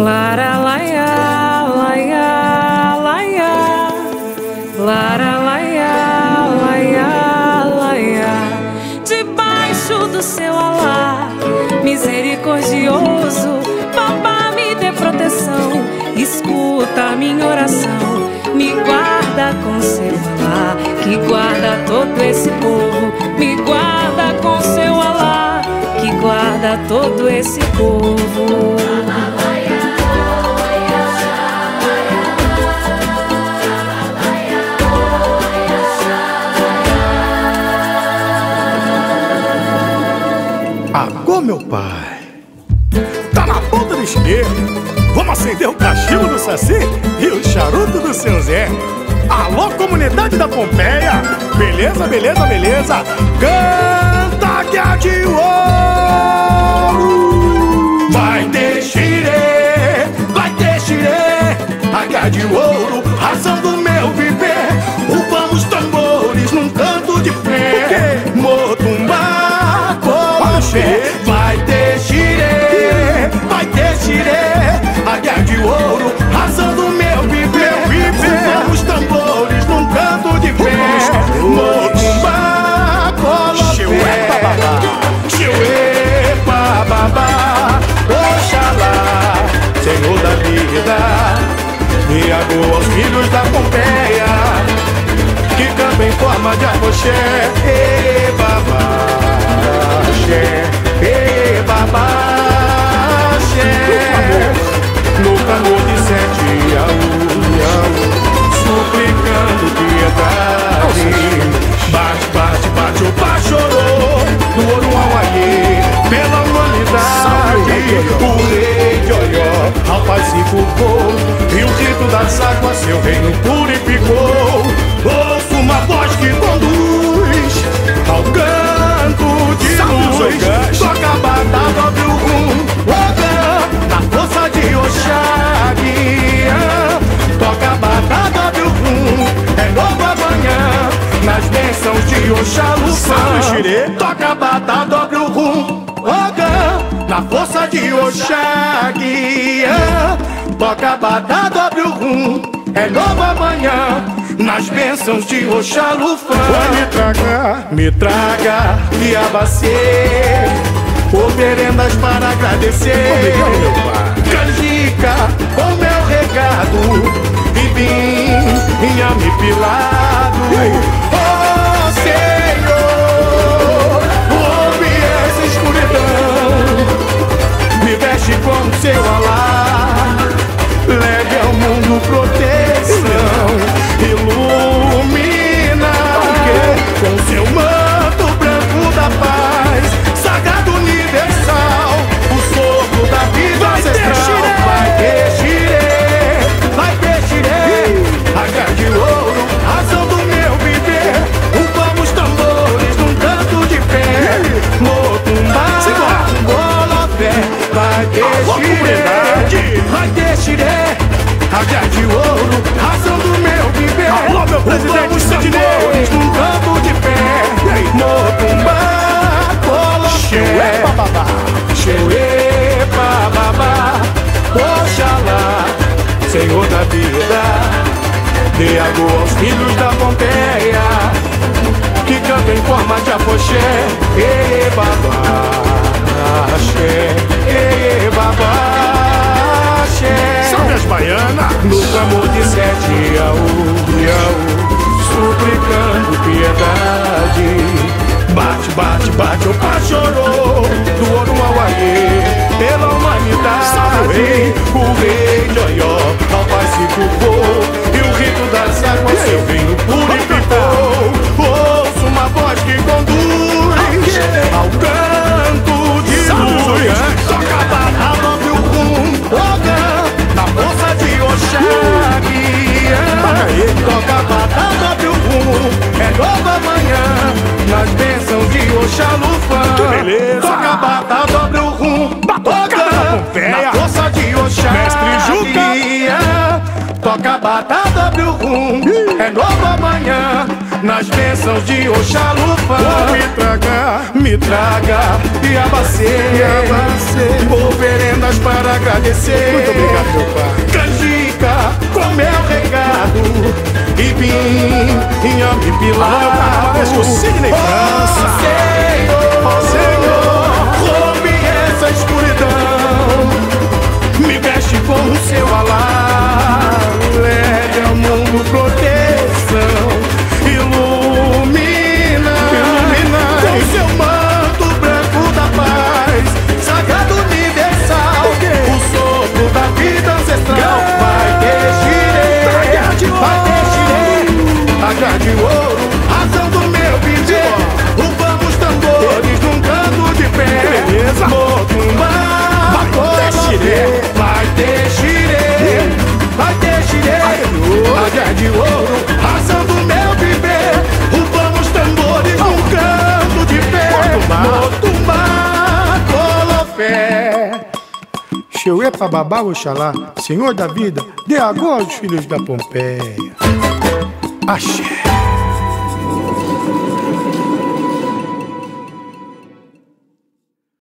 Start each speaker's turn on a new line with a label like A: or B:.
A: Lara laia, laia, laia. Lara laia, laia, laia. Debaixo do seu alá, misericordioso, papá me dê proteção. Escuta minha oração, me guarda com seu alá, que guarda todo esse povo. Me guarda com seu alá, que guarda todo esse povo.
B: Agô, meu pai. Tá na ponta da esquerda. Vamos acender o cachimbo do Saci e o charuto do seu Zé. Alô, comunidade da Pompeia. Beleza, beleza, beleza. Canta que é de ouro. Jamoshé. Oxalufã Toca a batata, dobre o rum. Ogã, na força de Oxaguia Toca a batata, dobre o rum. É novo amanhã nas bênçãos de Oxalufã. Me traga, me traga e abacê Oferendas para agradecer. Canjica, o meu recado E vim, inhame pilado de afoxé E babá, e babá, Salve as baianas. No clamor de sete aú, aú Suplicando piedade. Bate, bate, bate, o pá chorou. Do ouro ao aie Pela humanidade. O rei. De Oió Ao pai se culpou E o rito das águas Seu Oxalufã
C: Que beleza.
B: Toca a bata, dobra o rum.
C: Batuca
B: na força de Oxá.
C: Mestre Juca.
B: Toca a bata, dobra o rum. Ih. É novo amanhã Nas bênçãos de oxalufa.
C: Vou me traga,
B: me traga. E abacê Vou verendas para agradecer.
C: Muito obrigado, meu pai.
B: Canjica, com meu regado. Ibim, minha pilado
C: é Meu
B: carnaval é o Sidney França.
C: Teu epa babá Oxalá, Senhor da vida, dê agora os filhos da Pompeia. Axé.